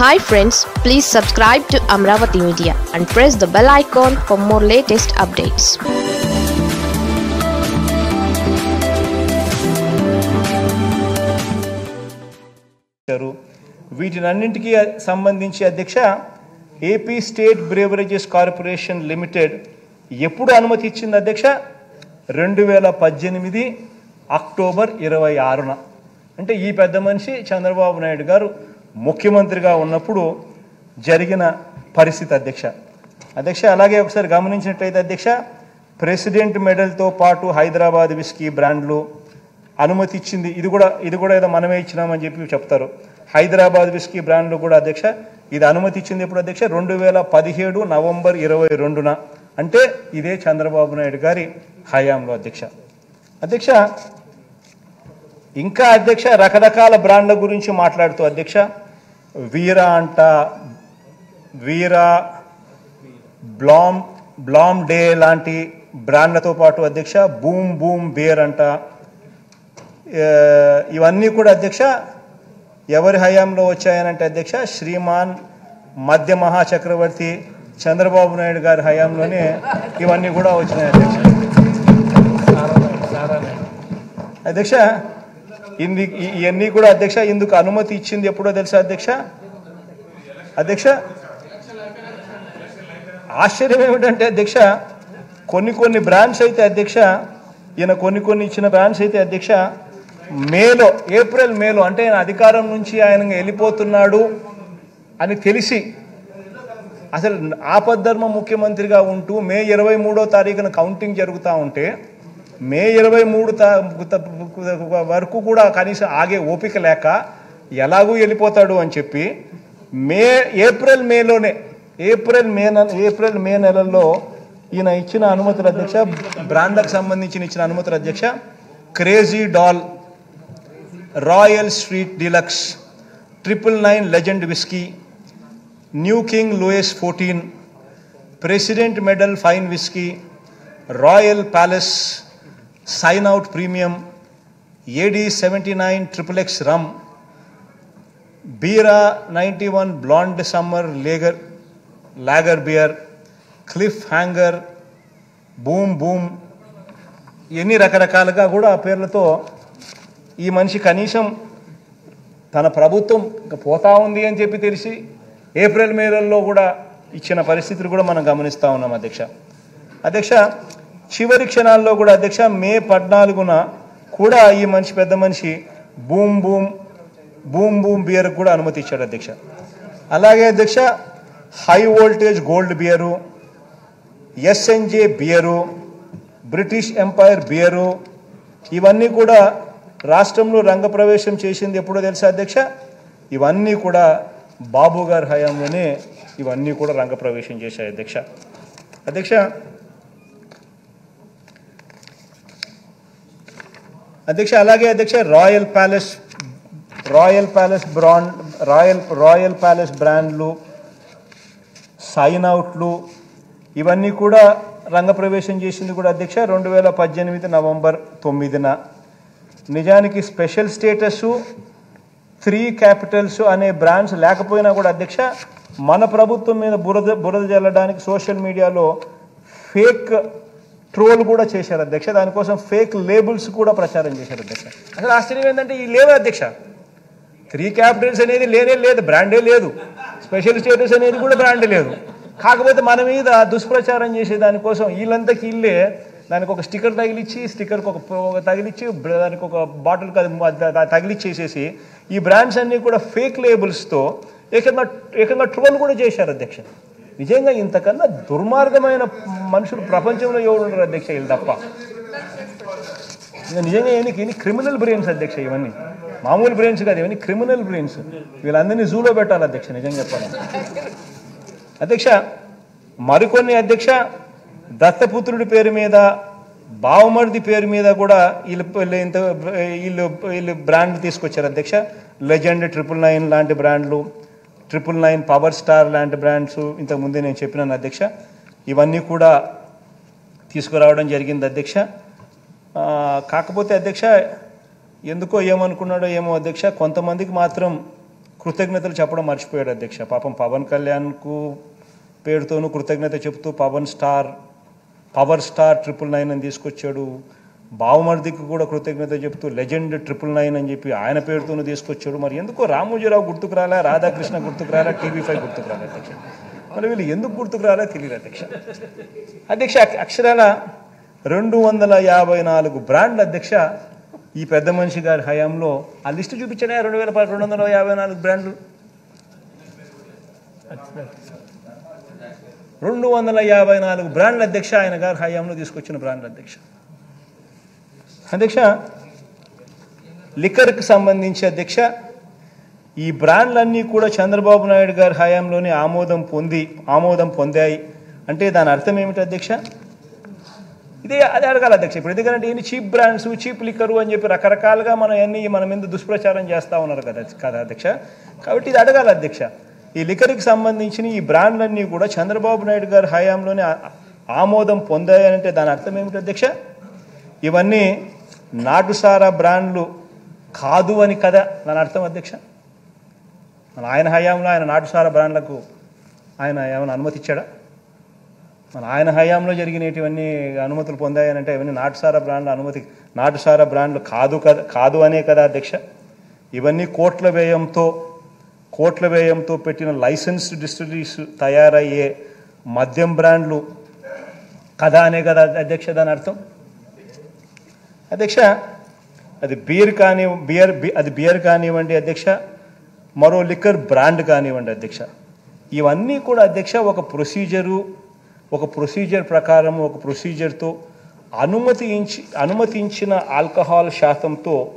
Hi friends please subscribe to Amaravati media and press the bell icon for more latest updates వీటినన్నింటికీ సంబంధించి అధ్యక్ష AP state beverages corporation limited ఎప్పుడు అనుమతి ఇచ్చింది అధ్యక్ష? రెండు వేల పద్దెనిమిది అక్టోబర్ ఇరవై ఆరున. అంటే ఈ పెద్ద మనిషి చంద్రబాబు నాయుడు గారు ముఖ్యమంత్రిగా ఉన్నప్పుడు జరిగిన పరిస్థితి అధ్యక్ష. అధ్యక్ష అలాగే ఒకసారి గమనించినట్లయితే అధ్యక్ష ప్రెసిడెంట్ మెడల్తో పాటు హైదరాబాద్ విస్కీ బ్రాండ్లు అనుమతి ఇచ్చింది. ఇది కూడా ఇది కూడా ఏదో మనమే ఇచ్చినామని చెప్పి చెప్తారు. హైదరాబాద్ విస్కీ బ్రాండ్లు కూడా అధ్యక్ష ఇది అనుమతి ఇచ్చింది ఎప్పుడు అధ్యక్ష? రెండు వేల పదిహేడు నవంబర్ ఇరవై రెండున. అంటే ఇదే చంద్రబాబు నాయుడు గారి హయాంలో అధ్యక్ష. అధ్యక్ష ఇంకా అధ్యక్ష రకరకాల బ్రాండ్ల గురించి మాట్లాడుతూ అధ్యక్ష వీరా అంట వీరా బ్లామ్ బ్లామ్ డే లాంటి బ్రాండ్లతో పాటు అధ్యక్ష బూమ్ బూమ్ బేర్ అంట. ఇవన్నీ కూడా అధ్యక్ష ఎవరి హయాంలో వచ్చాయనంటే అధ్యక్ష శ్రీమాన్ మధ్య మహాచక్రవర్తి చంద్రబాబు నాయుడు గారి హయాంలోనే ఇవన్నీ కూడా వచ్చినాయి అధ్యక్ష. అధ్యక్ష ఇంది ఇవన్నీ కూడా అధ్యక్ష ఇందుకు అనుమతి ఇచ్చింది ఎప్పుడో తెలుసా అధ్యక్ష? అధ్యక్ష ఆశ్చర్యం ఏమిటంటే అధ్యక్ష కొన్ని కొన్ని బ్రాండ్స్ అయితే అధ్యక్ష ఈయన కొన్ని కొన్ని ఇచ్చిన బ్రాండ్స్ అయితే అధ్యక్ష మేలో ఏప్రిల్ మేలో అంటే ఆయన అధికారం నుంచి ఆయన వెళ్ళిపోతున్నాడు అని తెలిసి అసలు ఆపద్ధర్మ ముఖ్యమంత్రిగా ఉంటూ మే ఇరవై మూడో తారీఖున కౌంటింగ్ జరుగుతూ ఉంటే మే ఇరవై మూడు వరకు కూడా కనీసం ఆగే ఓపిక లేక ఎలాగూ వెళ్ళిపోతాడు అని చెప్పి మే ఏప్రిల్ మేలోనే ఏప్రిల్ మే నెల ఏప్రిల్ మే నెలల్లో ఈయన ఇచ్చిన అనుమతుల అధ్యక్ష బ్రాండ్లకు సంబంధించిన ఇచ్చిన అనుమతుల అధ్యక్ష crazy doll royal street deluxe triple nine legend whisky new king Louis fourteen president medal fine whisky royal palace sign out premium AD seventy nine triple X rum బీరా ninety one blonde summer lager lager beer cliff hanger boom boom ఎన్ని రకరకాలుగా కూడా ఆ పేర్లతో ఈ మనిషి కనీసం తన ప్రభుత్వం ఇంకా పోతా ఉంది అని చెప్పి తెలిసి ఏప్రిల్ మేలలో కూడా ఇచ్చిన పరిస్థితులు కూడా మనం గమనిస్తూ ఉన్నాం అధ్యక్ష. అధ్యక్ష చివరి క్షణాల్లో కూడా అధ్యక్ష మే పద్నాలుగున కూడా ఈ మనిషి పెద్ద మనిషి boom boom boom boom beer కూడా అనుమతి ఇచ్చాడు అధ్యక్ష. అలాగే అధ్యక్ష high voltage gold beer SNJ beer British empire beer ఇవన్నీ కూడా రాష్ట్రంలో రంగప్రవేశం చేసింది ఎప్పుడో తెలుసా అధ్యక్ష? ఇవన్నీ కూడా బాబు గారి హయాంలోనే ఇవన్నీ కూడా రంగప్రవేశం చేశాయి అధ్యక్ష. అధ్యక్ష అధ్యక్ష అలాగే అధ్యక్ష royal palace royal palace brand royal royal palace బ్రాండ్లు సైన్ అవుట్లు ఇవన్నీ కూడా రంగప్రవేశం చేసింది కూడా అధ్యక్ష రెండు వేల పద్దెనిమిది నవంబర్ తొమ్మిదిన. నిజానికి స్పెషల్ స్టేటస్ త్రీ క్యాపిటల్స్ అనే బ్రాండ్స్ లేకపోయినా కూడా అధ్యక్ష మన ప్రభుత్వం మీద బురద బురద జల్లడానికి సోషల్ మీడియాలో ఫేక్ ట్రోల్ కూడా చేశారు అధ్యక్ష. దానికోసం ఫేక్ లేబుల్స్ కూడా ప్రచారం చేశారు అధ్యక్ష. అసలు ఆశ్చర్యం ఏంటంటే ఈ లేవు అధ్యక్ష. త్రీ క్యాపిటల్స్ అనేది లేనే లేదు బ్రాండే లేదు. స్పెషల్ స్టేటస్ అనేది కూడా బ్రాండ్ లేదు. కాకపోతే మన మీద దుష్ప్రచారం చేసే దానికోసం వీళ్ళంతకి ఇల్లే దానికి ఒక స్టిక్కర్ తగిలిచ్చి స్టిక్కర్కి ఒక తగిలిచ్చి దానికి ఒక బాటిల్ తగిలిచ్చేసేసి ఈ బ్రాండ్స్ అన్నీ కూడా ఫేక్ లేబుల్స్తో ఏకంగా ఏకంగా ట్రోల్ కూడా చేశారు అధ్యక్ష. నిజంగా ఇంతకన్నా దుర్మార్గమైన మనుషులు ప్రపంచంలో ఎవరు ఉండరు అధ్యక్ష వీళ్ళు తప్ప. నిజంగా ఎన్ని ఎన్ని క్రిమినల్ బ్రెయిన్స్ అధ్యక్ష ఇవన్నీ. మామూలు బ్రెయిన్స్ కాదు ఇవన్నీ క్రిమినల్ బ్రెయిన్స్ వీళ్ళందరినీ జూలో పెట్టాలి అధ్యక్ష నిజంగా చెప్పాలి అధ్యక్ష మరికొన్ని అధ్యక్ష దత్తపుత్రుడి పేరు మీద బావమరిది పేరు మీద కూడా వీళ్ళు ఇంత వీళ్ళు వీళ్ళు బ్రాండ్లు తీసుకొచ్చారు అధ్యక్ష. లెజెండ్ ట్రిపుల్ నైన్ లాంటి బ్రాండ్లు ట్రిపుల్ నైన్ పవర్ స్టార్ లాంటి బ్రాండ్స్ ఇంతకుముందే నేను చెప్పినాను అధ్యక్ష. ఇవన్నీ కూడా తీసుకురావడం జరిగింది అధ్యక్ష. కాకపోతే అధ్యక్ష ఎందుకో ఏమనుకున్నాడో ఏమో అధ్యక్ష కొంతమందికి మాత్రం కృతజ్ఞతలు చెప్పడం మర్చిపోయాడు అధ్యక్ష. పాపం పవన్ కళ్యాణ్కు పేరుతోనూ కృతజ్ఞత చెప్తూ Pawan star power star triple nine అని తీసుకొచ్చాడు. బావమర్దికి కూడా కృతజ్ఞత చెప్తూ లెజెండ్ ట్రిపుల్ నైన్ అని చెప్పి ఆయన పేరుతోనే తీసుకొచ్చాడు. మరి ఎందుకో రామోజీరావు గుర్తుకు రాలా రాధాకృష్ణ గుర్తుకు రాలా టీవీ ఫైవ్ గుర్తుకు రాలే అధ్యక్ష? మరి వీళ్ళు ఎందుకు గుర్తుకు రాలా తెలియదు అధ్యక్ష. అధ్యక్ష అక్షరాల రెండు వందల యాభై నాలుగు బ్రాండ్ల అధ్యక్ష ఈ పెద్ద మనిషి గారి హయాంలో ఆ లిస్టు చూపించానే రెండు వేల రెండు వందల యాభై నాలుగు బ్రాండ్లు. రెండు వందల యాభై నాలుగు బ్రాండ్ల అధ్యక్ష ఆయన గారు హయాంలో తీసుకొచ్చిన బ్రాండ్ల అధ్యక్ష. అధ్యక్ష లిక్కర్కి సంబంధించి అధ్యక్ష ఈ బ్రాండ్లన్నీ కూడా చంద్రబాబు నాయుడు గారి హయాంలోనే ఆమోదం పొంది ఆమోదం పొందాయి. అంటే దాని అర్థం ఏమిటి అధ్యక్ష? ఇదే అది అడగాలి అధ్యక్ష. ఇప్పుడు ఎందుకంటే ఇన్ని చీప్ బ్రాండ్స్ చీప్ లిక్కరు అని చెప్పి రకరకాలుగా మనం అన్ని మన మీద దుష్ప్రచారం చేస్తూ ఉన్నారు కదా కదా అధ్యక్ష? కాబట్టి ఇది అడగాలి అధ్యక్ష. ఈ లిక్కర్కి సంబంధించిన ఈ బ్రాండ్లన్నీ కూడా చంద్రబాబు నాయుడు గారి హయాంలోనే ఆమోదం పొందాయి అంటే దాని అర్థం ఏమిటి అధ్యక్ష? ఇవన్నీ నాటుసారా బ్రాండ్లు కాదు అని కదా దాని అర్థం అధ్యక్ష. మన ఆయన హయాంలో ఆయన నాటుసారా బ్రాండ్లకు ఆయన ఏమైనా అనుమతి ఇచ్చాడా? మన ఆయన హయాంలో జరిగినటివన్నీ అనుమతులు పొందాయనంటే ఇవన్నీ నాటుసారా బ్రాండ్ల అనుమతి నాటుసారా బ్రాండ్లు కాదు కదా కాదు అనే కదా అధ్యక్ష. ఇవన్నీ కోట్ల వ్యయంతో కోట్ల వ్యయంతో పెట్టిన లైసెన్స్డ్ డిస్టిలరీస్ తయారయ్యే మద్యం బ్రాండ్లు కదా అనే కదా అధ్యక్ష దాని అర్థం. అధ్యక్ష అది బీర్ కాని బియర్ అది బియర్ కానివ్వండి అధ్యక్ష మరో లిక్కర్ బ్రాండ్ కానివ్వండి అధ్యక్ష. ఇవన్నీ కూడా అధ్యక్ష ఒక ప్రొసీజరు ఒక ప్రొసీజర్ ప్రకారం ఒక ప్రొసీజర్తో అనుమతించి అనుమతించిన ఆల్కహాల్ శాతంతో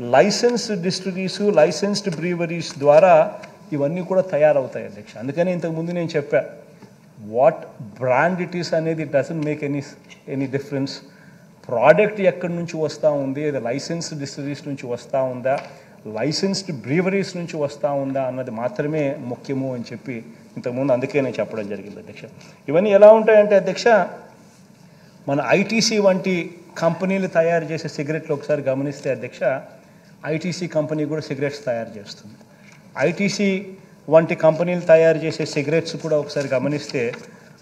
లైసెన్స్డ్ డిస్టిలరీస్ లైసెన్స్డ్ బ్రీవరీస్ ద్వారా ఇవన్నీ కూడా తయారవుతాయి అధ్యక్ష. అందుకని ఇంతకుముందు నేను చెప్పా వాట్ బ్రాండ్ ఇట్ ఈస్ అనేది doesn't make any any difference product ఎక్కడి నుంచి వస్తూ ఉంది? అది లైసెన్స్డ్ డిస్టరీస్ నుంచి వస్తూ ఉందా? లైసెన్స్డ్ బ్రీవరీస్ నుంచి వస్తూ ఉందా? అన్నది మాత్రమే ముఖ్యము అని చెప్పి ఇంతకుముందు అందుకే నేను చెప్పడం జరిగింది అధ్యక్ష. ఇవన్నీ ఎలా ఉంటాయంటే అధ్యక్ష మన ఐటీసీ వంటి కంపెనీలు తయారు చేసే సిగరెట్లు ఒకసారి గమనిస్తే అధ్యక్ష ఐటీసీ కంపెనీ కూడా సిగరెట్స్ తయారు చేస్తుంది. ఐటీసీ వంటి కంపెనీలు తయారు చేసే సిగరెట్స్ కూడా ఒకసారి గమనిస్తే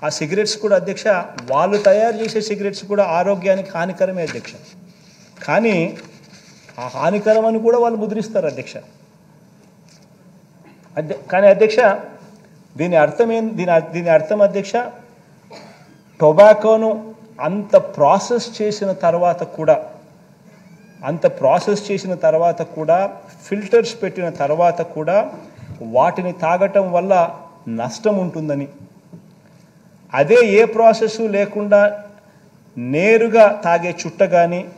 ఆ సిగరెట్స్ కూడా అధ్యక్ష వాళ్ళు తయారు చేసే సిగరెట్స్ కూడా ఆరోగ్యానికి హానికరమే అధ్యక్ష. కానీ ఆ హానికరం అని కూడా వాళ్ళు ముద్రిస్తారు అధ్యక్ష. అధ్య కానీ అధ్యక్ష దీని అర్థం ఏం దీని దీని అర్థం అధ్యక్ష టొబాకోను అంత ప్రాసెస్ చేసిన తర్వాత కూడా అంత ప్రాసెస్ చేసిన తర్వాత కూడా ఫిల్టర్స్ పెట్టిన తర్వాత కూడా వాటిని తాగటం వల్ల నష్టం ఉంటుందని అదే ఏ ప్రాసెస్ లేకుండా నేరుగా తాగే చుట్ట కానీ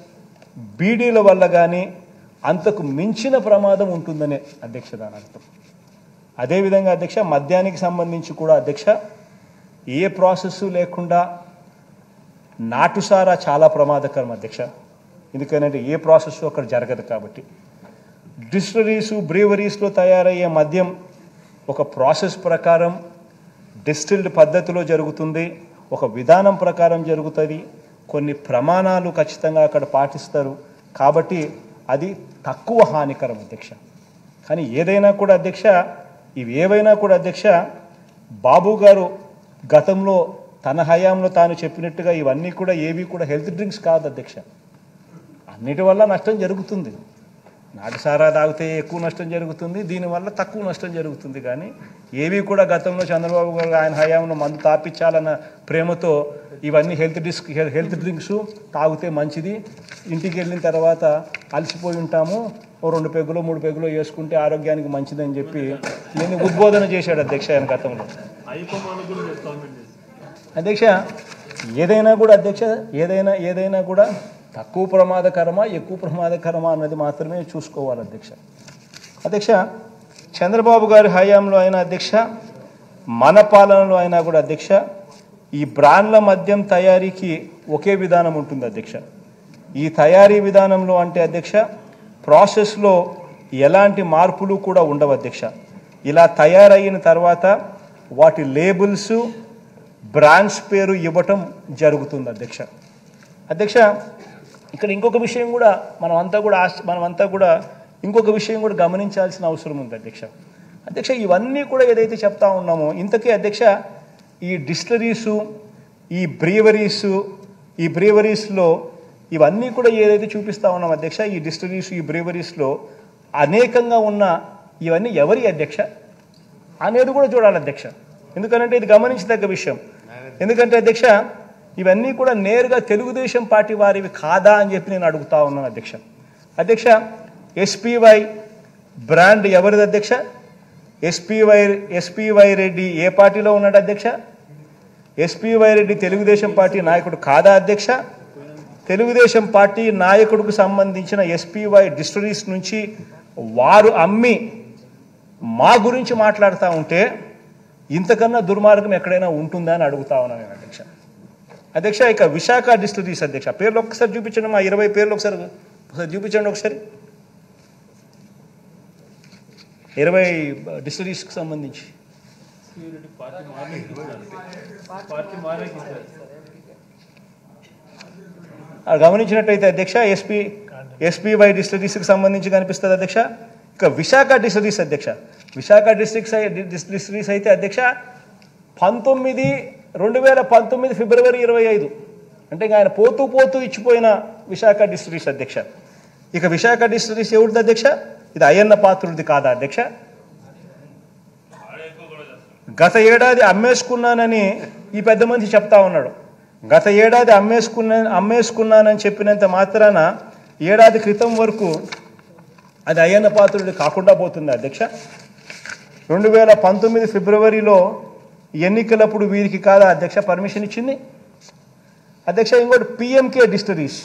బీడీల వల్ల కానీ అంతకు మించిన ప్రమాదం ఉంటుందనే అధ్యక్ష దాని అర్థం. అదేవిధంగా అధ్యక్ష మద్యానికి సంబంధించి కూడా అధ్యక్ష ఏ ప్రాసెస్ లేకుండా నాటుసారా చాలా ప్రమాదకరం అధ్యక్ష. ఎందుకంటే ఏ ప్రాసెస్ అక్కడ జరగదు కాబట్టి. డిస్టరీసు బ్రీవరీస్లో తయారయ్యే మద్యం ఒక ప్రాసెస్ ప్రకారం డిస్టిల్డ్ పద్ధతిలో జరుగుతుంది. ఒక విధానం ప్రకారం జరుగుతుంది. కొన్ని ప్రమాణాలు ఖచ్చితంగా అక్కడ పాటిస్తారు. కాబట్టి అది తక్కువ హానికరం అధ్యక్ష. కానీ ఏదైనా కూడా అధ్యక్ష ఇవి ఏవైనా కూడా అధ్యక్ష బాబు గారు గతంలో తన హయాంలో తాను చెప్పినట్టుగా ఇవన్నీ కూడా ఏవి కూడా హెల్త్ డ్రింక్స్ కాదు అధ్యక్ష. అన్నిటి వల్ల నష్టం జరుగుతుంది. నాటుసారా తాగితే ఎక్కువ నష్టం జరుగుతుంది. దీనివల్ల తక్కువ నష్టం జరుగుతుంది కానీ ఏవి కూడా గతంలో చంద్రబాబు గారు ఆయన హయాంలో మందు తాపించాలన్న ప్రేమతో ఇవన్నీ హెల్త్ డిస్క్ హెల్త్ డ్రింక్స్ తాగితే మంచిది. ఇంటికి వెళ్ళిన తర్వాత అలసిపోయి ఉంటాము. ఓ రెండు పెగ్గులో మూడు పెగ్గులో వేసుకుంటే ఆరోగ్యానికి మంచిదని చెప్పి నేను ఉద్బోధన చేశాడు అధ్యక్ష ఆయన గతంలో. అధ్యక్ష ఏదైనా కూడా అధ్యక్ష ఏదైనా ఏదైనా కూడా తక్కువ ప్రమాదకరమా ఎక్కువ ప్రమాదకరమా అన్నది మాత్రమే చూసుకోవాలి అధ్యక్ష. అధ్యక్ష చంద్రబాబు గారి హయాంలో అయినా అధ్యక్ష మన పాలనలో అయినా కూడా అధ్యక్ష ఈ బ్రాండ్ల మద్యం తయారీకి ఒకే విధానం ఉంటుంది అధ్యక్ష. ఈ తయారీ విధానంలో అంటే అధ్యక్ష ప్రాసెస్లో ఎలాంటి మార్పులు కూడా ఉండవు అధ్యక్ష. ఇలా తయారయిన తర్వాత వాటి లేబుల్స్ బ్రాండ్స్ పేరు ఇవ్వటం జరుగుతుంది అధ్యక్ష. అధ్యక్ష ఇక్కడ ఇంకొక విషయం కూడా మనం అంతా కూడా ఆశ- మనం అంతా కూడా ఇంకొక విషయం కూడా గమనించాల్సిన అవసరం ఉంది అధ్యక్ష. అధ్యక్ష ఇవన్నీ కూడా ఏదైతే చెప్తా ఉన్నామో ఇంతకీ అధ్యక్ష ఈ డిస్టరీసు ఈ బ్రీవరీసు ఈ బ్రీవరీస్లో ఇవన్నీ కూడా ఏదైతే చూపిస్తా ఉన్నాం అధ్యక్ష ఈ డిస్టరీస్ ఈ బ్రీవరీస్లో అనేకంగా ఉన్న ఇవన్నీ ఎవరి అధ్యక్ష? అనేది కూడా చూడాలి అధ్యక్ష. ఎందుకంటే ఇది గమనించదగ్గ విషయం. ఎందుకంటే అధ్యక్ష ఇవన్నీ కూడా నేరుగా తెలుగుదేశం పార్టీ వారివి కాదా అని చెప్పి నేను అడుగుతా ఉన్నాను అధ్యక్ష. అధ్యక్ష ఎస్పీవై బ్రాండ్ ఎవరిది అధ్యక్ష? ఎస్పీవై ఎస్పీవై రెడ్డి ఏ పార్టీలో ఉన్నాడు అధ్యక్ష? ఎస్పీవై రెడ్డి తెలుగుదేశం పార్టీ నాయకుడు కాదా అధ్యక్ష? తెలుగుదేశం పార్టీ నాయకుడికి సంబంధించిన ఎస్పీవై డిస్టరీస్ నుంచి వారు అమ్మి మా గురించి మాట్లాడుతూ ఉంటే ఇంతకన్నా దుర్మార్గం ఎక్కడైనా ఉంటుందా అని అడుగుతా ఉన్నాను నేను అధ్యక్ష. అధ్యక్ష ఇక విశాఖ డిస్టరీస్ అధ్యక్ష పేర్లు ఒక్కసారి చూపించండి మా ఇరవై పేర్లు ఒకసారి ఒకసారి చూపించండి ఒకసారి ఇరవై డిస్టరీస్కి సంబంధించి ఆ గమనించినట్టయితే అధ్యక్ష ఎస్పీ ఎస్పీవై డిస్టరీస్కి సంబంధించి కనిపిస్తుంది అధ్యక్ష ఇక విశాఖ డిస్టరీస్ అధ్యక్ష విశాఖ డిస్ట్రిక్ట్స్ డిస్టరీస్ అయితే అధ్యక్ష పంతొమ్మిది రెండు వేల పంతొమ్మిది ఫిబ్రవరి ఇరవై ఐదు. అంటే ఇంకా ఆయన పోతూ పోతూ ఇచ్చిపోయిన విశాఖ డిస్ట్రిక్ట్స్ అధ్యక్ష. ఇక విశాఖ డిస్ట్రిక్ట్స్ ఎవరిది అధ్యక్ష? ఇది అయ్యన్న పాత్రుడిది కాదా అధ్యక్ష? గత ఏడాది అమ్మేసుకున్నానని ఈ పెద్ద మనిషి చెప్తా ఉన్నాడు. గత ఏడాది అమ్మేసుకున్నా అమ్మేసుకున్నానని చెప్పినంత మాత్రాన ఏడాది క్రితం వరకు అది అయ్యన్న పాత్రుడి కాకుండా పోతుంది అధ్యక్ష. రెండు వేల పంతొమ్మిది ఫిబ్రవరిలో ఎన్నికలప్పుడు వీరికి కాదా అధ్యక్ష పర్మిషన్ ఇచ్చింది? అధ్యక్ష ఇంకోటి PMK distilleries.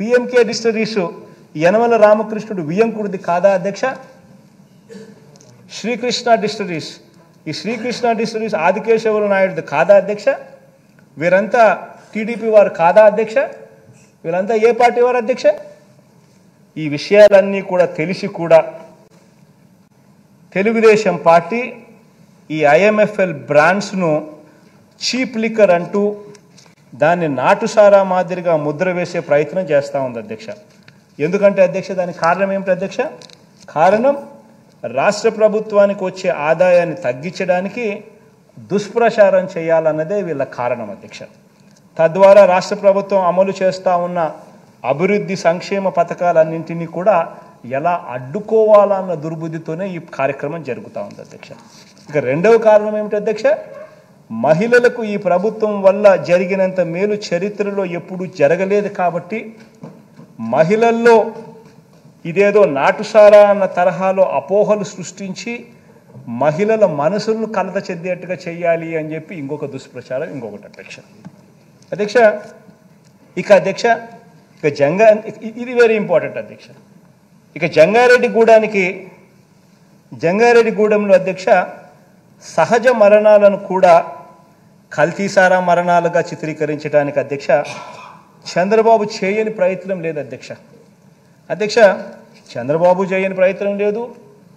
PMK distilleries Yanamala రామకృష్ణుడు వియంకుడిది కాదా అధ్యక్ష? శ్రీకృష్ణ డిస్టరీస్. ఈ శ్రీకృష్ణ డిస్టరీస్ ఆదికేశవుల నాయుడుది కాదా అధ్యక్ష? వీరంతా టీడీపీ వారు కాదా అధ్యక్ష? వీరంతా ఏ పార్టీ వారు అధ్యక్ష? ఈ విషయాలన్నీ కూడా తెలిసి కూడా తెలుగుదేశం పార్టీ ఈ ఐఎంఎఫ్ఎల్ బ్రాండ్స్ను చీప్ లిక్కర్ అంటూ దాన్ని నాటుసారా మాదిరిగా ముద్ర వేసే ప్రయత్నం చేస్తూ ఉంది అధ్యక్ష. ఎందుకంటే అధ్యక్ష దానికి కారణం ఏమిటి అధ్యక్ష? కారణం రాష్ట్ర ప్రభుత్వానికి వచ్చే ఆదాయాన్ని తగ్గించడానికి దుష్ప్రచారం చేయాలన్నదే వీళ్ళ కారణం అధ్యక్ష. తద్వారా రాష్ట్ర ప్రభుత్వం అమలు చేస్తూ ఉన్న అభివృద్ధి సంక్షేమ పథకాలన్నింటినీ కూడా ఎలా అడ్డుకోవాలన్న దుర్బుద్ధితోనే ఈ కార్యక్రమం జరుగుతూ ఉంది అధ్యక్ష. ఇక రెండవ కారణం ఏమిటి అధ్యక్ష? మహిళలకు ఈ ప్రభుత్వం వల్ల జరిగినంత మేలు చరిత్రలో ఎప్పుడూ జరగలేదు కాబట్టి మహిళల్లో ఇదేదో నాటుసారా అన్న తరహాలో అపోహలు సృష్టించి మహిళల మనసులను కలత చెందేట్టుగా చేయాలి అని చెప్పి ఇంకొక దుష్ప్రచారం ఇంకొకటి అధ్యక్ష. అధ్యక్ష ఇక అధ్యక్ష ఇక జంగా ఇది వెరీ ఇంపార్టెంట్ అధ్యక్ష. ఇక జంగారెడ్డి గూడానికి జంగారెడ్డి గూడెంలో అధ్యక్ష సహజ మరణాలను కూడా కల్తీసారా మరణాలుగా చిత్రీకరించడానికి అధ్యక్ష చంద్రబాబు చేయని ప్రయత్నం లేదు అధ్యక్ష. అధ్యక్ష చంద్రబాబు చేయని ప్రయత్నం లేదు.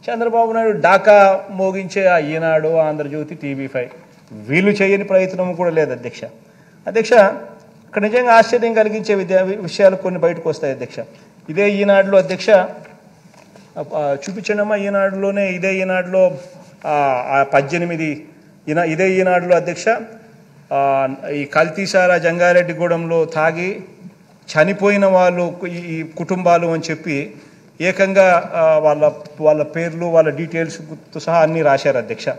చంద్రబాబు నాయుడు డాకా మోగించే ఆ ఈనాడు ఆంధ్రజ్యోతి టీవీ ఫైవ్ వీళ్ళు చేయని ప్రయత్నం కూడా లేదు అధ్యక్ష. అధ్యక్ష ఇక్కడ నిజంగా ఆశ్చర్యం కలిగించే విద్యా విషయాలు కొన్ని బయటకు వస్తాయి అధ్యక్ష. ఇదే ఈనాడులో అధ్యక్ష చూపించండమ్మా ఈనాడులోనే ఇదే ఈనాడులో పద్దెనిమిది ఈనా ఇదే ఈనాడులో అధ్యక్ష ఈ కల్తీసారా జంగారెడ్డిగూడెంలో తాగి చనిపోయిన వాళ్ళు ఈ కుటుంబాలు అని చెప్పి ఏకంగా వాళ్ళ వాళ్ళ పేర్లు వాళ్ళ డీటెయిల్స్తో సహా అన్నీ రాశారు అధ్యక్ష.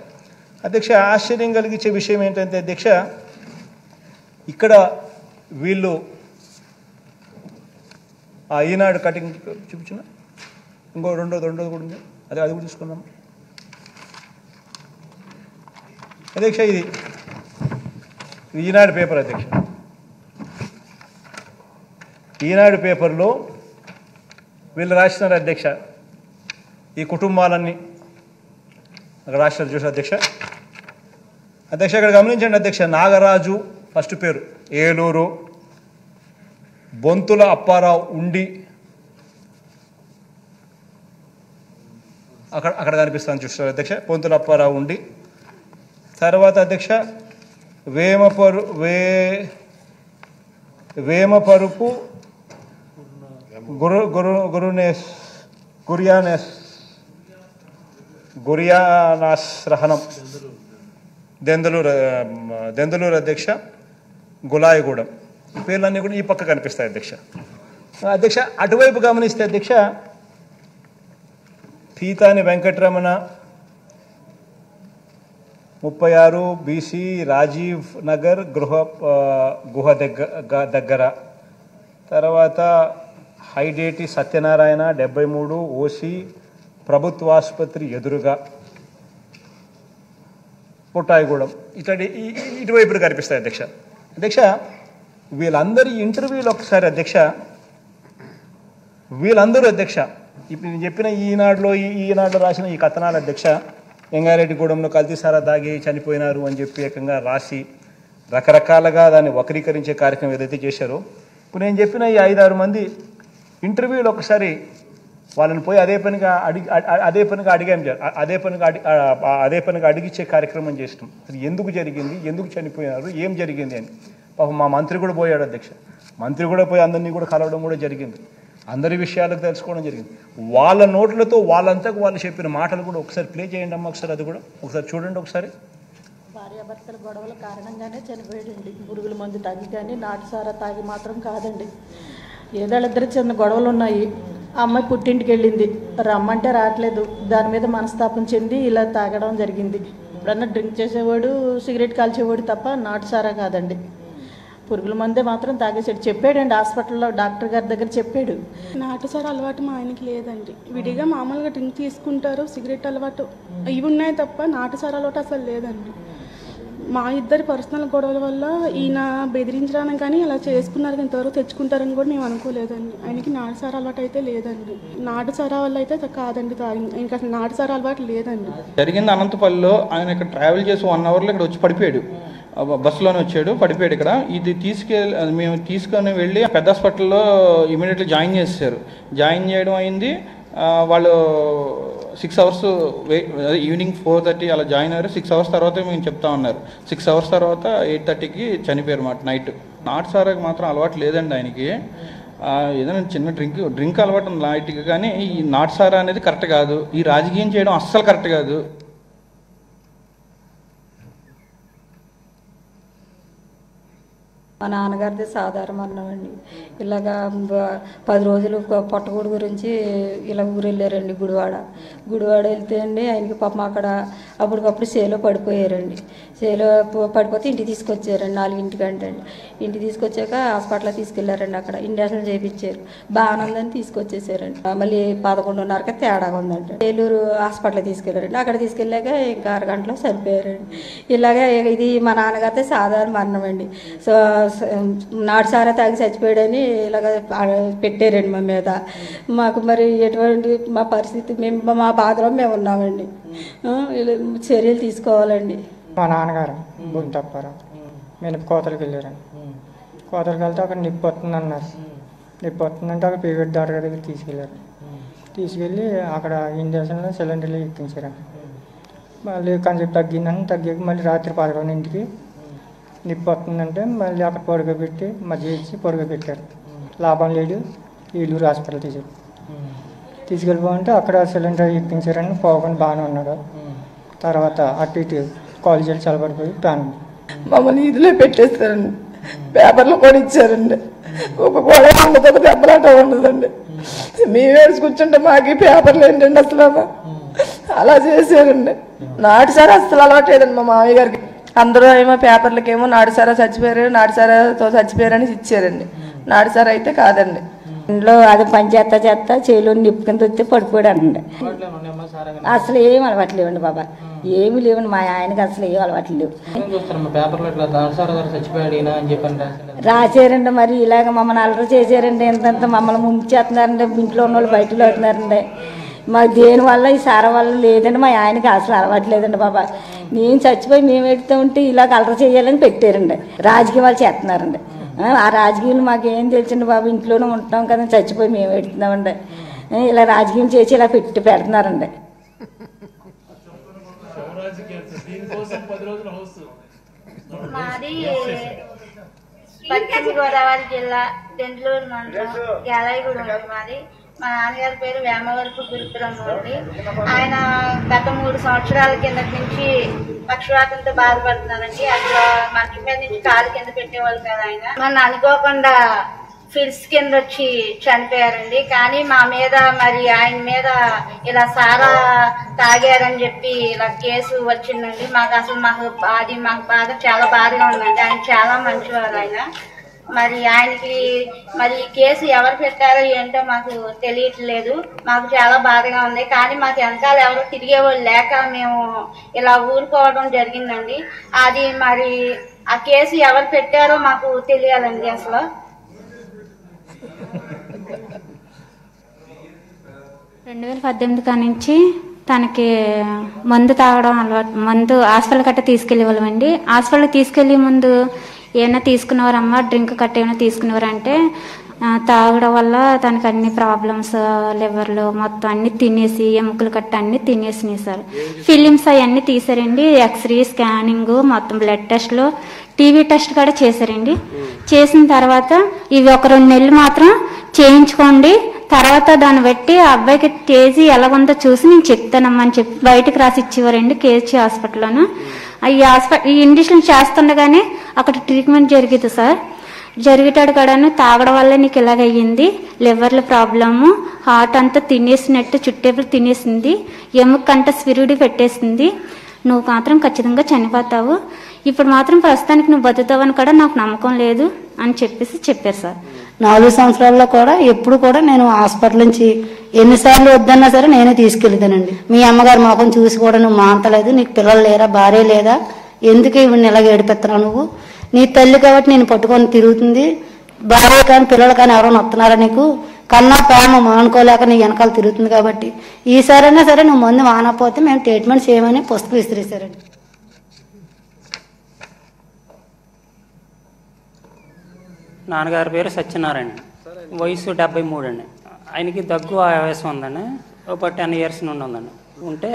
అధ్యక్ష ఆశ్చర్యం కలిగించే విషయం ఏంటంటే అధ్యక్ష ఇక్కడ వీళ్ళు ఆ ఈనాడు కటింగ్ చూపించిన? ఇంకో రెండోది రెండోది కూడా ఉంది. అదే అది కూడా చూసుకున్నాము అధ్యక్ష ఇది ఈనాడు పేపర్ అధ్యక్ష. ఈనాడు పేపర్లో వీళ్ళు రాసినారు అధ్యక్ష. ఈ కుటుంబాలన్నీ అక్కడ రాసినారు చూసారు అధ్యక్ష. అధ్యక్ష ఇక్కడ గమనించండి అధ్యక్ష నాగరాజు ఫస్ట్ పేరు ఏలూరు. బొంతుల అప్పారావు ఉండి అక్కడ అక్కడ కనిపిస్తాను చూస్తారు అధ్యక్ష? బొంతుల అప్పారావు ఉండి తర్వాత అధ్యక్ష వేమపరు వే వేమపరుపు గురు గురు గురునేస్ గురియానేస్ గురియానాశ్రహణం దెందలూరు దెందలూరు అధ్యక్ష గులాయిగూడెం. ఈ పేర్లన్నీ కూడా ఈ పక్క కనిపిస్తాయి అధ్యక్ష. అధ్యక్ష అటువైపు గమనిస్తే అధ్యక్ష పీతాని వెంకటరమణ ముప్పై ఆరు బీసీ రాజీవ్ నగర్ గృహ గుహ దగ్గర దగ్గర. తర్వాత హైడేటి సత్యనారాయణ డెబ్బై మూడు ఓసీ ప్రభుత్వాసుపత్రి ఎదురుగా. పుట్టాయిగూడెం ఇట్లాంటి ఈ- ఇటువైపులు కనిపిస్తాయి అధ్యక్ష. అధ్యక్ష వీళ్ళందరి ఇంటర్వ్యూలు ఒకసారి అధ్యక్ష. వీళ్ళందరూ అధ్యక్ష. ఇప్పుడు నేను చెప్పిన ఈనాడులో ఈ ఈనాడులో రాసిన ఈ కథనాలు అధ్యక్ష. ఎంగారెడ్డిగూడెంలో కల్తీసారా దాగి చనిపోయినారు అని చెప్పి ఏకంగా రాసి రకరకాలుగా దాన్ని వక్రీకరించే కార్యక్రమం ఏదైతే చేశారో ఇప్పుడు నేను చెప్పిన ఈ ఐదారు మంది ఇంటర్వ్యూలు ఒకసారి వాళ్ళని పోయి అదే పనిగా అడిగి అదే పనిగా అడిగాం అదే పనిగా అడి అదే పనిగా అడిగిచ్చే కార్యక్రమం చేసినాం. అది ఎందుకు జరిగింది ఎందుకు చనిపోయినారు ఏం జరిగింది అని. పాపం మా మంత్రి కూడా పోయాడు అధ్యక్ష. మంత్రి కూడా పోయి అందరినీ కూడా కలవడం కూడా జరిగింది. అందరి విషయాలకు తెలుసుకోవడం జరిగింది. వాళ్ళ నోట్లతో వాళ్ళంతకు వాళ్ళు చెప్పిన మాటలు కూడా ఒకసారి ప్లే చేయండి అమ్మ ఒకసారి అది కూడా. ఒకసారి చూడండి ఒకసారి. భార్యాభర్తల గొడవల కారణంగానే చనిపోయాడండి. పురుగుల మందు తాగి కానీ నాటుసారా తాగి మాత్రం కాదండి. ఏదాళ్ళిద్దరు చిన్న గొడవలు ఉన్నాయి ఆ అమ్మాయి పుట్టింటికి వెళ్ళింది రమ్మంటే రావట్లేదు. దాని మీద మనస్తాపం చెంది ఇలా తాగడం జరిగింది. ఎప్పుడన్నా డ్రింక్ చేసేవాడు సిగరెట్ కాల్చేవాడు తప్ప నాటుసారా కాదండి. పురుగుల మందే మాత్రం తాగేసాడు చెప్పాడండి హాస్పిటల్లో డాక్టర్ గారి దగ్గర చెప్పాడు. నాటుసారి అలవాటు మా ఆయనకి లేదండి. విడిగా మామూలుగా డ్రింక్ తీసుకుంటారు సిగరెట్ అలవాటు ఇవి ఉన్నాయి తప్ప నాటుసారి అలవాటు అసలు లేదండి. మా ఇద్దరి పర్సనల్ గొడవల వల్ల ఈయన బెదిరించడానికి కానీ అలా చేసుకున్నారు కానీ ఇంతవరకు తెచ్చుకుంటారని కూడా మేము అనుకోలేదండి. ఆయనకి నాటుసార అలవాటు అయితే లేదండి. నాటుసారా వల్ల అయితే కాదండి ఇంకా అసలు నాటుసార అలవాటు లేదండి. జరిగింది అనంతపల్లిలో ఆయన ఇక్కడ ట్రావెల్ చేసి వన్ అవర్లో ఇక్కడ వచ్చి పడిపోయాడు. బస్సులోనే వచ్చాడు పడిపోయాడు ఇక్కడ. ఇది తీసుకెళ్ళి మేము తీసుకొని వెళ్ళి పెద్ద హాస్పిటల్లో ఇమీడియట్లీ జాయిన్ చేశారు జాయిన్ చేయడం అయింది. వాళ్ళు six hours wait evening four thirty అలా జాయిన్ అయ్యారు. సిక్స్ అవర్స్ తర్వాత మేము చెప్తా ఉన్నారు. సిక్స్ అవర్స్ తర్వాత ఎయిట్ థర్టీకి చనిపోయారు మాట నైట్. నాట్ సారాకి మాత్రం అలవాటు లేదండి ఆయనకి. ఏదైనా చిన్న డ్రింక్ డ్రింక్ అలవాటు ఉంది లైట్గా కానీ ఈ నాట్ సారా అనేది కరెక్ట్ కాదు. ఈ రాజకీయం చేయడం అస్సలు కరెక్ట్ కాదు. మా నాన్నగారిది సాధారణ మరణం ఇలాగా పది రోజులు పొట్టగూడు గురించి ఇలా ఊరు వెళ్ళారండి గుడివాడ. గుడివాడ వెళ్తే అండి ఆయనకి పాపం అక్కడ అప్పటికప్పుడు సేలో పడిపోయారండి. చేలో పడిపోతే ఇంటికి తీసుకొచ్చారండి నాలుగింటికంటే అండి. ఇంటికి తీసుకొచ్చాక హాస్పిటల్ తీసుకెళ్ళారండి అక్కడ. ఇంజక్షన్ చేయించారు బాగానే ఉందని తీసుకొచ్చేసారండి. మళ్ళీ పదకొండున్నరకి తేడాగా ఉందంట. ఏలూరు హాస్పిటల్ తీసుకెళ్ళారండి. అక్కడ తీసుకెళ్ళాక ఇంకా అరగంటలో చనిపోయారండి ఇలాగే ఇది మా నాన్నగారితో సాధారణ మరణం అండి. సో స- నాటు సారా తాగి చచ్చిపోయాడని ఇలాగ పెట్టారండి మా మీద. మాకు మరి ఎటువంటి మా పరిస్థితి మేము మా బాధలో మేము ఉన్నామండి. ఇలా చర్యలు తీసుకోవాలండి. మా నాన్నగారు గుంటప్పారు మినప కోతలకు వెళ్ళారండి. కోతలకు వెళ్తే అక్కడ నిప్పు వస్తుంది అన్నారు నిప్పు వస్తుందంటే అక్కడ పీరియడ్ డాక్టర్ దగ్గర తీసుకెళ్ళారు. తీసుకెళ్ళి అక్కడ ఇంజక్షన్లో సిలిండర్లు ఎక్కించారండి. మళ్ళీ కొంచెం తగ్గిందని తగ్గాక మళ్ళీ రాత్రి పదకొండింటికి నిప్పు వస్తుందంటే మళ్ళీ అక్కడ పొడగబెట్టి మధ్య ఇచ్చి పడుకోబెట్టారు లాభం లేడు ఏలూరు హాస్పిటల్ తీసారు తీసుకెళ్ళిపోమంటే అక్కడ సిలిండర్ ఎక్కించారని పోకుండా బాగానే ఉన్నాడు. తర్వాత అటు ఇటు కాల్ చేసి చల్లబడిపోయి ప్రాణం మమ్మల్ని ఇదిలో పెట్టేస్తారండి. పేపర్లు కూడా ఇచ్చారండి. ఒక గొడవ ఉండదు ఒక దెబ్బలాట ఉండదండి. మేము ఏడ్చి కూర్చుంటే మాకు పేపర్లు ఏంటండి అసలు అలా చేశారండి. నాటిసారా అసలు అలవాటు లేదండి మా మామయ్య గారికి. అందరూ ఏమో పేపర్లకేమో నాటిసారా చచ్చిపోయారు నాటిసారాతో చచ్చిపోయారని ఇచ్చారండి. నాటిసారా అయితే కాదండి. ఇంట్లో అది పని చేస్తా చేస్తా చేలో నిప్పు కింద వస్తే పడిపోయాడు అండి అసలు ఏం అలవాట్లేవండి బాబా. ఏమి లేవండి మా ఆయనకి అసలు ఏం అలవాట్లు లేవు. రాశారండి మరి ఇలాగ మమ్మల్ని అలర చేశారండి ఎంతంత మమ్మల్ని ముంచేస్తున్నారండి ఇంట్లో ఉన్న వాళ్ళు బయటలో అవుతున్నారండి మా దేని వల్ల ఈ సార వల్ల లేదండి మా ఆయనకి అసలు అలవాట్లేదండి బాబా. నేను చచ్చిపోయి మేము ఎడుతూ ఉంటే ఇలాగ అలర చేయాలని పెట్టారండి. రాజకీయ వాళ్ళు చేస్తున్నారండి ఆ, రాజకీయాలు మాకేం తెలిసిండి బాబు ఇంట్లోనే ఉంటాం కదా చచ్చిపోయి మేము ఎడుతున్నామండి. ఆ, ఇలా రాజకీయం చేసి ఇలా పెట్టి పెడుతున్నారండి. మాది పశ్చిమ గోదావరి జిల్లా దెండ్లూరు మండలం గేలాయిగూడెం ఉంది మాది. మా నాన్నగారి పేరు వేమవరపు గురుపురమ్మ అండి. ఆయన గత మూడు సంవత్సరాల కిందటి నుంచి పక్షవాతంతో బాధపడుతున్నారండి. అసలు మంచం మీద నుంచి కాలు కింద పెట్టేవాళ్ళు కదా ఆయన. మన అనుకోకుండా ఫిడ్స్ కింద వచ్చి చనిపోయారండి. కానీ మా మీద మరి ఆయన మీద ఇలా సారా తాగారని చెప్పి ఇలా కేసు వచ్చిందండి. మాకు అసలు మాకు అది మాకు బాధ చాలా బాధగా ఉందండి. ఆయన చాలా మంచివారు ఆయన. మరి ఆయనకి మరి ఈ కేసు ఎవరు పెట్టారో ఏంటో మాకు తెలియట్లేదు. మాకు చాలా బాధగా ఉంది. కానీ మాకు వెనకాల ఎవరు తిరిగేవాళ్ళు లేక మేము ఇలా ఊరుకోవడం జరిగిందండి. అది మరి ఆ కేసు ఎవరు పెట్టారో మాకు తెలియాలండి అసలు. రెండు వేల పద్దెనిమిది కానించి నుంచి తనకి మందు తాగడం అలవాటు మందు హాస్పిటల్ కట్ట తీసుకెళ్ళేవాళ్ళమండి. హాస్పిటల్కి తీసుకెళ్ళే ముందు ఏమైనా తీసుకునేవారమ్మా డ్రింక్ కట్ట ఏమైనా తీసుకునేవారంటే తాగడం వల్ల తనకి అన్ని ప్రాబ్లమ్స్ లివర్లు మొత్తం అన్ని తినేసి ఎముకలు కట్ట అన్ని తినేసినాయి సార్. ఫిలిమ్స్ అవన్నీ తీసారండి ఎక్స్రే స్కానింగ్ మొత్తం బ్లడ్ టెస్ట్లు టీవీ టెస్ట్ కూడా చేశారండి. చేసిన తర్వాత ఇవి ఒక రెండు నెలలు మాత్రం చేయించుకోండి. తర్వాత దాన్ని బట్టి ఆ అబ్బాయికి కేజీ ఎలా ఉందో చూసి నేను చెప్తానమ్మా అని చెప్పి బయటకు రాసి ఇచ్చేవారండి కేజీ హాస్పిటల్లోను. ఈ హాస్పిటల్ ఈ ఇండిషన్ చేస్తుండగానే అక్కడ ట్రీట్మెంట్ జరిగింది సార్. జరిగేటాడు కూడా తాగడం వల్ల నీకు ఇలాగయ్యింది లివర్ల ప్రాబ్లము హార్ట్ అంతా తినేసినట్టు చుట్టేపులు తినేసింది. ఎముకంట స్విరుడి పెట్టేసింది. నువ్వు మాత్రం ఖచ్చితంగా చనిపోతావు. ఇప్పుడు మాత్రం ప్రస్తుతానికి నువ్వు బతుకుతావని కూడా నాకు నమ్మకం లేదు అని చెప్పేసి చెప్పారు సార్. నాలుగు సంవత్సరాల్లో కూడా ఎప్పుడు కూడా నేను హాస్పిటల్ నుంచి ఎన్నిసార్లు వద్దన్నా సరే నేనే తీసుకెళ్తానండి. మీ అమ్మగారు మొఖం చూసి కూడా నువ్వు మాంతలేదు నీకు పిల్లలు లేరా భార్య లేదా? ఎందుకు ఇవన్నీ ఇలాగ ఏడిపెత్తున్నావు నువ్వు? నీ తల్లి కాబట్టి నేను పట్టుకొని తిరుగుతుంది. భార్య కానీ పిల్లలు కానీ ఎవరైనా వస్తున్నారా నీకు? కన్నా ప్రేమ మానుకోలేక నీ వెనకాల తిరుగుతుంది కాబట్టి. ఈసారైనా సరే నువ్వు మందు మానకపోతే మేము ట్రీట్మెంట్ చేయమని పుస్తకం విసిరేశారండి. నాన్నగారి పేరు సత్యనారాయణ. వయసు డెబ్బై మూడు అండి. ఆయనకి దగ్గు ఆవేశం ఉందండి. ఒక టెన్ ఇయర్స్ నుండి ఉందండి. ఉంటే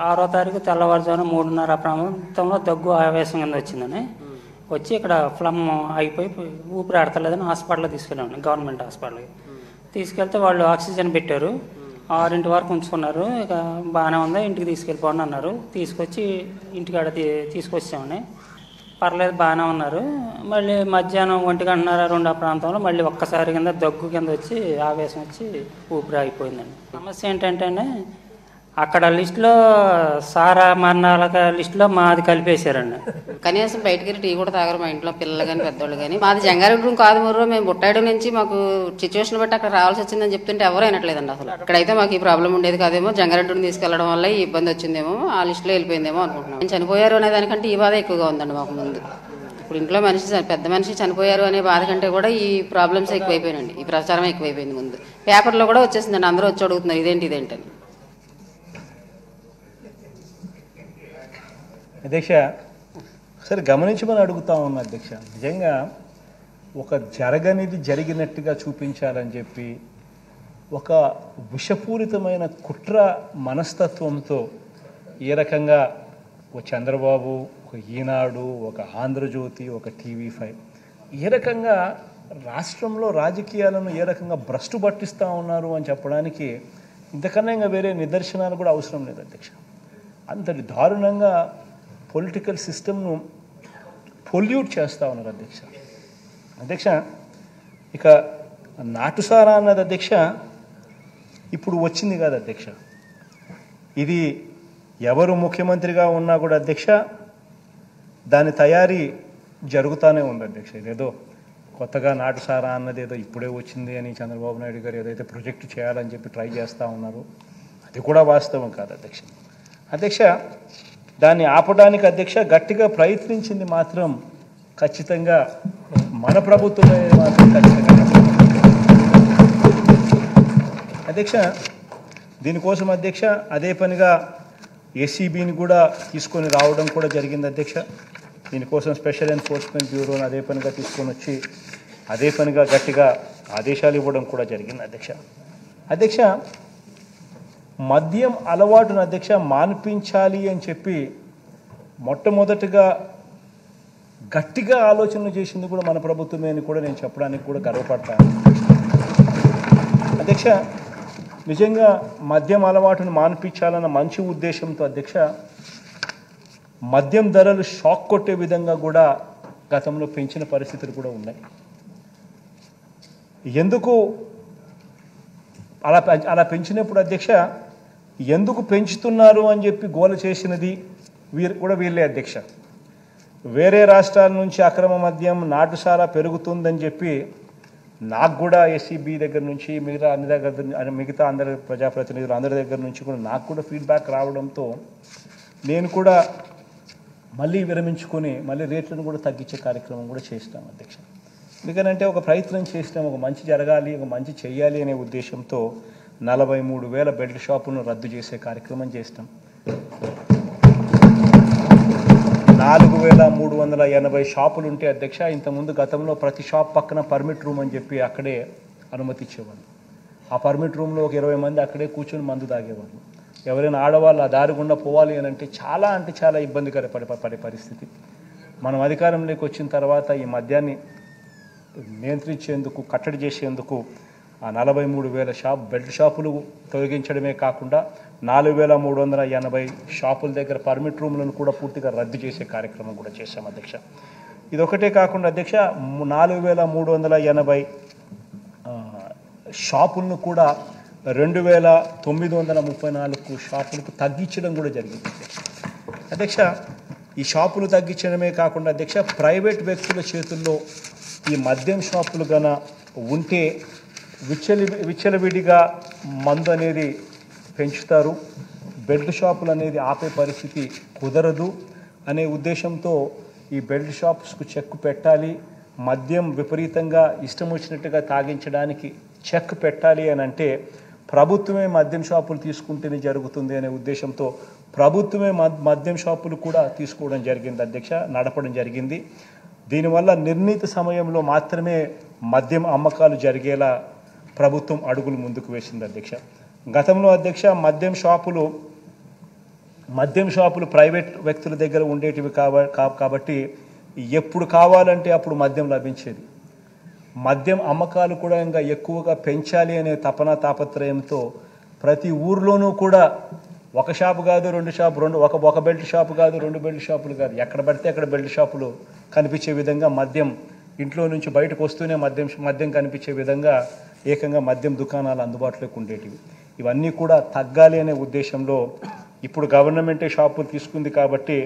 ఆరో తారీఖు తెల్లవారుజామున మూడున్నర ప్రాంతంలో దగ్గు ఆవేశం కింద వచ్చిందని వచ్చి ఇక్కడ ఫ్లమ్ అయిపోయి ఊపిరి ఆడతలేదని హాస్పిటల్లో తీసుకెళ్ళాము గవర్నమెంట్ హాస్పిటల్కి. తీసుకెళ్తే వాళ్ళు ఆక్సిజన్ పెట్టారు. ఆరింటి వరకు ఉంచుకున్నారు. ఇక బాగానే ఉంది. ఇంటికి తీసుకెళ్ళిపోండి అన్నారు. తీసుకొచ్చి ఇంటికాడ తీ తీసుకొచ్చామని పర్లేదు బాగానే ఉన్నారు. మళ్ళీ మధ్యాహ్నం ఒంటి గంటన్నర రెండు ఆ ప్రాంతంలో మళ్ళీ ఒక్కసారి కింద దగ్గు కింద వచ్చి ఆవేశం వచ్చి ఊపిరి ఆగిపోయిందండి. సమస్య ఏంటంటే అక్కడ లిస్టులో సారా మరణాల లిస్టులో మాది కలిపేశారండి. కనీసం బయటకి టీ కూడా తాగరు మా ఇంట్లో పిల్లలు కానీ పెద్దోళ్ళు కానీ మాది జంగారెడ్డి కాదు ముర్రో మేము బుట్టాడు నుంచి మాకు సిచ్యువేషన్ బట్టి అక్కడ రావాల్సి వచ్చిందని చెప్తుంటే ఎవరు అయినట్లేదండి అసలు. ఇక్కడైతే మాకు ఈ ప్రాబ్లం ఉండేది కాదేమో జంగారెడ్డిని తీసుకెళ్ళడం వల్ల ఈ ఇబ్బంది వచ్చిందేమో ఆ లిస్టులో వెళ్ళిపోయిందేమో అనుకుంటున్నాం. నేను చనిపోయారు అనే దానికంటే ఈ బాధ ఎక్కువగా ఉందండి మాకు ముందు. ఇప్పుడు ఇంట్లో మనిషి చ- పెద్ద మనిషి చనిపోయారు అనే బాధ కంటే కూడా ఈ ప్రాబ్లమ్స్ ఎక్కువైపోయినండి ఈ ప్రచారం ఎక్కువైపోయింది ముందు. పేపర్లో కూడా వచ్చేసిందండి అందరూ వచ్చి అడుగుతున్నారు ఇదేంటి ఇదేంటని. అధ్యక్ష సరే గమనించమని అడుగుతా ఉన్నా అధ్యక్ష. నిజంగా ఒక జరగనిది జరిగినట్టుగా చూపించాలని చెప్పి ఒక విషపూరితమైన కుట్ర మనస్తత్వంతో ఏ రకంగా ఒక చంద్రబాబు ఒక ఈనాడు ఒక ఆంధ్రజ్యోతి ఒక టీవీ ఫైవ్ ఏ రకంగా రాష్ట్రంలో రాజకీయాలను ఏ రకంగా భ్రష్టు పట్టిస్తూ ఉన్నారు అని చెప్పడానికి ఇంతకన్నా ఇంకా వేరే నిదర్శనాలు కూడా అవసరం లేదు అధ్యక్ష. అంతటి దారుణంగా పొలిటికల్ సిస్టమ్ను పొల్యూట్ చేస్తూ ఉన్నారు అధ్యక్ష. అధ్యక్ష ఇక నాటుసారా అన్నది అధ్యక్ష ఇప్పుడు వచ్చింది కాదు అధ్యక్ష. ఇది ఎవరు ముఖ్యమంత్రిగా ఉన్నా కూడా అధ్యక్ష దాని తయారీ జరుగుతూనే ఉంది అధ్యక్ష. ఇదేదో కొత్తగా నాటుసారా అన్నది ఏదో ఇప్పుడే వచ్చింది అని చంద్రబాబు నాయుడు గారు ఏదైతే ప్రొజెక్ట్ చేయాలని చెప్పి ట్రై చేస్తూ ఉన్నారు అది కూడా వాస్తవం కాదు అధ్యక్ష. అధ్యక్ష దాన్ని ఆపడానికి అధ్యక్ష గట్టిగా ప్రయత్నించింది మాత్రం ఖచ్చితంగా మన ప్రభుత్వమే మాత్రం ఖచ్చితంగా అధ్యక్ష దీనికోసం అధ్యక్ష అదే పనిగా ఏసీబీని కూడా తీసుకొని రావడం కూడా జరిగింది అధ్యక్ష. దీనికోసం స్పెషల్ ఎన్ఫోర్స్మెంట్ బ్యూరోని అదే పనిగా తీసుకొని వచ్చి అదే పనిగా గట్టిగా ఆదేశాలు ఇవ్వడం కూడా జరిగింది అధ్యక్ష. అధ్యక్ష మద్యం అలవాటును అధ్యక్ష మాన్పించాలి అని చెప్పి మొట్టమొదటిగా గట్టిగా ఆలోచనలు చేసింది కూడా మన ప్రభుత్వమే అని కూడా నేను చెప్పడానికి కూడా గర్వపడతాను. అధ్యక్ష నిజంగా మద్యం అలవాటును మాన్పించాలన్న మంచి ఉద్దేశంతో అధ్యక్ష మద్యం ధరలు షాక్ కొట్టే విధంగా కూడా గతంలో పెంచిన పరిస్థితులు కూడా ఉన్నాయి. ఎందుకు అలా అలా పెంచినప్పుడు అధ్యక్ష ఎందుకు పెంచుతున్నారు అని చెప్పి గోల చేసినది వీరు కూడా వీళ్ళే అధ్యక్ష. వేరే రాష్ట్రాల నుంచి అక్రమ మద్యం నాటుసారా పెరుగుతుందని చెప్పి నాకు కూడా ఎస్సీబీ దగ్గర నుంచి మిగతా అన్ని దగ్గర మిగతా అందరి ప్రజాప్రతినిధులు అందరి దగ్గర నుంచి కూడా నాకు కూడా ఫీడ్బ్యాక్ రావడంతో నేను కూడా మళ్ళీ విరమించుకొని మళ్ళీ రేట్లను కూడా తగ్గించే కార్యక్రమం కూడా చేసినాం అధ్యక్ష. ఎందుకనంటే ఒక ప్రయత్నం చేసినాం ఒక మంచి జరగాలి ఒక మంచి చేయాలి అనే ఉద్దేశంతో నలభై మూడు వేల బెల్ట్ షాపులను రద్దు చేసే కార్యక్రమం చేసినాం నాలుగు వేల మూడు వందల ఎనభై షాపులు ఉంటే అధ్యక్ష ఇంతకుముందు గతంలో ప్రతి షాప్ పక్కన పర్మిట్ రూమ్ అని చెప్పి అక్కడే అనుమతి ఇచ్చేవాళ్ళు ఆ పర్మిట్ రూమ్లో ఒక ఇరవై మంది అక్కడే కూర్చొని మందు తాగేవాళ్ళు. ఎవరైనా ఆడవాళ్ళు ఆ దారి గుండా పోవాలి అని అంటే చాలా అంటే చాలా ఇబ్బందికర పడే పడే పరిస్థితి. మనం అధికారంలోకి వచ్చిన తర్వాత ఈ మద్యాన్ని నియంత్రించేందుకు కట్టడి చేసేందుకు ఆ నలభై మూడు వేల షాప్ బెల్ట్ షాపులు తొలగించడమే కాకుండా నాలుగు వేల మూడు వందల ఎనభై షాపుల దగ్గర పర్మిట్ రూమ్లను కూడా పూర్తిగా రద్దు చేసే కార్యక్రమం కూడా చేశాం అధ్యక్ష. ఇదొకటే కాకుండా అధ్యక్ష నాలుగు వేల మూడు వందల ఎనభై షాపులను కూడా రెండు వేల తొమ్మిది వందల ముప్పై నాలుగు షాపులకు తగ్గించడం కూడా జరిగింది అధ్యక్ష ఈ షాపులు తగ్గించడమే కాకుండా అధ్యక్ష ప్రైవేట్ వ్యక్తుల చేతుల్లో ఈ మద్యం షాపులు గన ఉంటే విచ్చలి విచ్చలవిడిగా మందు అనేది పెంచుతారు. బెల్ట్ షాపులు అనేది ఆపే పరిస్థితి కుదరదు అనే ఉద్దేశంతో ఈ బెల్ట్ షాప్స్కు చెక్ పెట్టాలి. మద్యం విపరీతంగా ఇష్టం వచ్చినట్టుగా తాగించడానికి చెక్ పెట్టాలి అని అంటే ప్రభుత్వమే మద్యం షాపులు తీసుకుంటేనే జరుగుతుంది అనే ఉద్దేశంతో ప్రభుత్వమే మద్యం షాపులు కూడా తీసుకోవడం జరిగింది అధ్యక్ష నడపడం జరిగింది. దీనివల్ల నిర్ణీత సమయంలో మాత్రమే మద్యం అమ్మకాలు జరిగేలా ప్రభుత్వం అడుగులు ముందుకు వేసింది అధ్యక్ష. గతంలో అధ్యక్ష మద్యం షాపులు మద్యం షాపులు ప్రైవేట్ వ్యక్తుల దగ్గర ఉండేటివి కాబ- కాబట్టి ఎప్పుడు కావాలంటే అప్పుడు మద్యం లభించేది. మద్యం అమ్మకాలు కూడా ఇంకా ఎక్కువగా పెంచాలి అనే తపన తాపత్రయంతో ప్రతి ఊర్లోనూ కూడా ఒక షాపు కాదు రెండు షాపు రెండు ఒక ఒక బెల్ట్ షాపు కాదు రెండు బెల్ట్ షాపులు కాదు. ఎక్కడ పడితే అక్కడ బెల్ట్ షాపులు కనిపించే విధంగా మద్యం ఇంట్లో నుంచి బయటకు వస్తూనే మద్యం మద్యం కనిపించే విధంగా ఏకంగా మద్యం దుకాణాలు అందుబాటులోకి ఉండేటివి. ఇవన్నీ కూడా తగ్గాలి అనే ఉద్దేశంలో ఇప్పుడు గవర్నమెంటే షాపులు తీసుకుంది కాబట్టి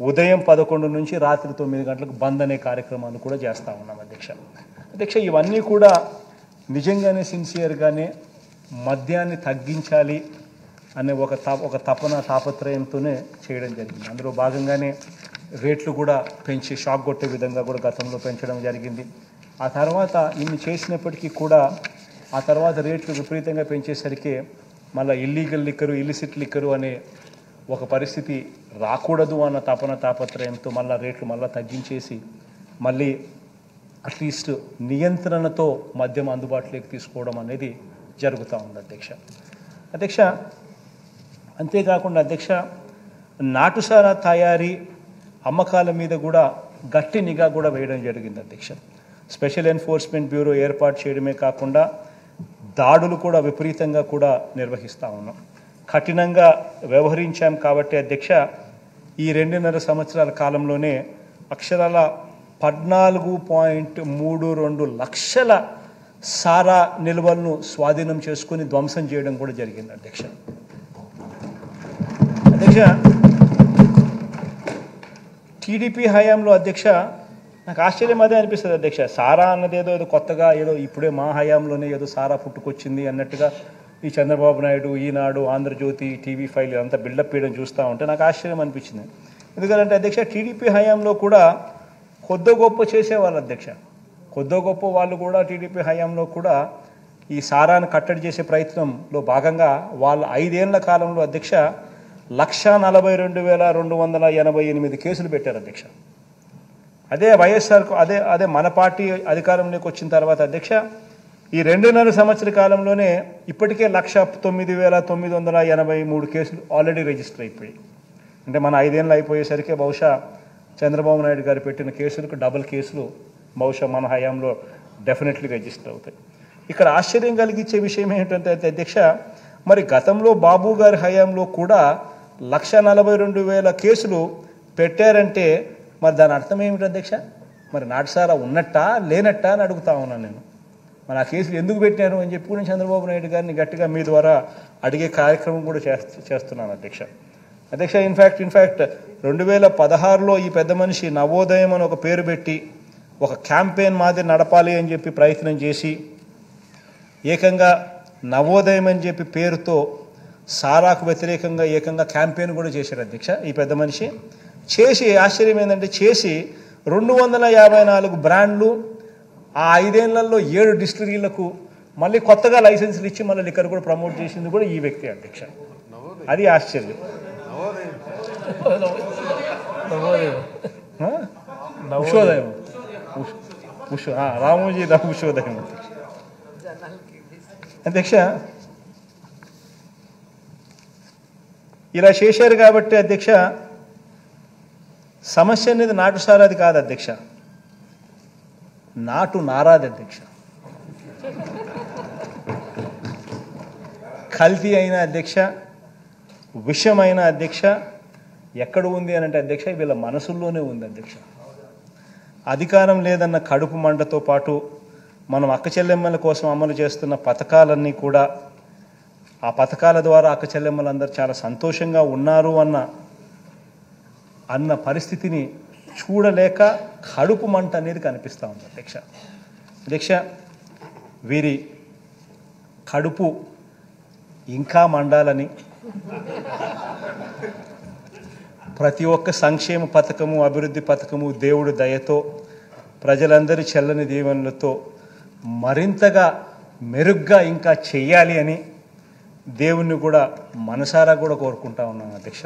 ఉదయం పదకొండు నుంచి రాత్రి తొమ్మిది గంటలకు బంద్ అనే కార్యక్రమాలు కూడా చేస్తూ ఉన్నాం అధ్యక్ష. అధ్యక్ష ఇవన్నీ కూడా నిజంగానే సిన్సియర్గానే మద్యాన్ని తగ్గించాలి అనే ఒక తా ఒక తపన తాపత్రయంతోనే చేయడం జరిగింది. అందులో భాగంగానే రేట్లు కూడా పెంచి షాక్ కొట్టే విధంగా కూడా గతంలో పెంచడం జరిగింది. ఆ తర్వాత ఇన్ని చేసినప్పటికీ కూడా ఆ తర్వాత రేట్లు విపరీతంగా పెంచేసరికి మళ్ళీ ఇల్లీగల్ లిక్కరు ఇల్లిసిట్ లిక్కరు అనే ఒక పరిస్థితి రాకూడదు అన్న తపన తాపత్రయంతో మళ్ళీ రేట్లు మళ్ళీ తగ్గించేసి మళ్ళీ అట్లీస్ట్ నియంత్రణతో మద్యం అందుబాటులోకి తీసుకోవడం అనేది జరుగుతూ ఉంది అధ్యక్ష. అధ్యక్ష అంతేకాకుండా అధ్యక్ష నాటుసారా తయారీ అమ్మకాల మీద కూడా గట్టి నిఘా కూడా వేయడం జరిగింది అధ్యక్ష. స్పెషల్ ఎన్ఫోర్స్మెంట్ బ్యూరో ఏర్పాటు చేయడమే కాకుండా దాడులు కూడా విపరీతంగా కూడా నిర్వహిస్తూ ఉన్నాం. కఠినంగా వ్యవహరించాం కాబట్టి అధ్యక్ష ఈ రెండున్నర సంవత్సరాల కాలంలోనే అక్షరాల పద్నాలుగు పాయింట్ మూడు రెండు లక్షల సారా నిల్వలను స్వాధీనం చేసుకుని ధ్వంసం చేయడం కూడా జరిగింది అధ్యక్ష. అధ్యక్ష టీడీపీ హయాంలో అధ్యక్ష నాకు ఆశ్చర్యం అదే అనిపిస్తుంది అధ్యక్ష. సారా అన్నది ఏదో ఏదో కొత్తగా ఏదో ఇప్పుడే మా హయాంలోనే ఏదో సారా పుట్టుకొచ్చింది అన్నట్టుగా ఈ చంద్రబాబు నాయుడు ఈనాడు ఆంధ్రజ్యోతి టీవీ ఫైల్ అంతా బిల్డప్ చేయడం చూస్తూ ఉంటే నాకు ఆశ్చర్యం అనిపించింది. ఎందుకంటే అధ్యక్ష టీడీపీ హయాంలో కూడా కొద్దో గొప్ప చేసేవాళ్ళు అధ్యక్ష. కొద్దో గొప్ప వాళ్ళు కూడా టీడీపీ హయాంలో కూడా ఈ సారాను కట్టడి చేసే ప్రయత్నంలో భాగంగా వాళ్ళ ఐదేళ్ళ కాలంలో అధ్యక్ష లక్ష నలభై రెండు వేల రెండు వందల ఎనభై ఎనిమిది కేసులు పెట్టారు అధ్యక్ష. అదే వైఎస్ఆర్ అదే అదే మన పార్టీ అధికారంలోకి వచ్చిన తర్వాత అధ్యక్ష ఈ రెండున్నర సంవత్సర కాలంలోనే ఇప్పటికే లక్ష తొమ్మిది వేల తొమ్మిది వందల ఎనభై మూడు కేసులు ఆల్రెడీ రిజిస్టర్ అయిపోయాయి. అంటే మన ఐదేళ్ళు అయిపోయేసరికి బహుశా చంద్రబాబు నాయుడు గారు పెట్టిన కేసులకు డబుల్ కేసులు బహుశా మన హయాంలో డెఫినెట్లీ రిజిస్టర్ అవుతాయి. ఇక్కడ ఆశ్చర్యం కలిగించే విషయం ఏంటంటే అధ్యక్ష మరి గతంలో బాబు గారి హయాంలో కూడా లక్ష నలభై రెండు వేల కేసులు పెట్టారంటే మరి దాని అర్థం ఏమిటి అధ్యక్ష? మరి నాటసారా ఉన్నట్టా లేనట్టా అని అడుగుతా ఉన్నాను నేను. మరి ఆ కేసులు ఎందుకు పెట్టినారు అని చెప్పి నేను చంద్రబాబు నాయుడు గారిని గట్టిగా మీ ద్వారా అడిగే కార్యక్రమం కూడా చేస్తూ చేస్తున్నాను అధ్యక్ష. అధ్యక్ష ఇన్ఫ్యాక్ట్ ఇన్ఫ్యాక్ట్ రెండు వేల పదహారులో ఈ పెద్ద మనిషి నవోదయం అని ఒక పేరు పెట్టి ఒక క్యాంపెయిన్ మాదిరి నడపాలి అని చెప్పి ప్రయత్నం చేసి ఏకంగా నవోదయం అని చెప్పి పేరుతో సారాకు వ్యతిరేకంగా ఏకంగా క్యాంపెయిన్ కూడా చేశారు అధ్యక్ష ఈ పెద్ద మనిషి. చేసి ఆశ్చర్యం ఏంటంటే చేసి రెండు వందల యాభై నాలుగు బ్రాండ్లు ఆ ఐదేళ్ళలో ఏడు డిస్టిలరీలకు మళ్ళీ కొత్తగా లైసెన్సులు ఇచ్చి మళ్ళీ లిక్కర్ కూడా ప్రమోట్ చేసింది కూడా ఈ వ్యక్తి అధ్యక్ష. అది ఆశ్చర్యం? ఉషోదయం. ఉష్- రామోజీ రా ఉషోదయం. అధ్యక్ష ఇలా చేశారు కాబట్టి అధ్యక్ష సమస్య అనేది నాటు సారాది కాదు అధ్యక్ష. నాటు నారాది అధ్యక్ష. కల్తీ అయిన అధ్యక్ష విషమైన అధ్యక్ష ఎక్కడ ఉంది అని అంటే అధ్యక్ష వీళ్ళ మనసుల్లోనే ఉంది అధ్యక్ష. అధికారం లేదన్న కడుపు మంటతో పాటు మనం అక్క చెల్లెమ్మల కోసం అమలు చేస్తున్న పథకాలన్నీ కూడా ఆ పథకాల ద్వారా అక్క చెల్లెమ్మలందరూ చాలా సంతోషంగా ఉన్నారు అన్న అన్న పరిస్థితిని చూడలేక కడుపు మంట అనేది కనిపిస్తూ ఉంది అధ్యక్ష అధ్యక్ష వీరి కడుపు ఇంకా మండాలని ప్రతి ఒక్క సంక్షేమ పథకము అభివృద్ధి పథకము దేవుడి దయతో ప్రజలందరి చెల్లని దీవెనలతో మరింతగా మెరుగ్గా ఇంకా చెయ్యాలి అని దేవుణ్ణి కూడా మనసారా కూడా కోరుకుంటా ఉన్నాను అధ్యక్ష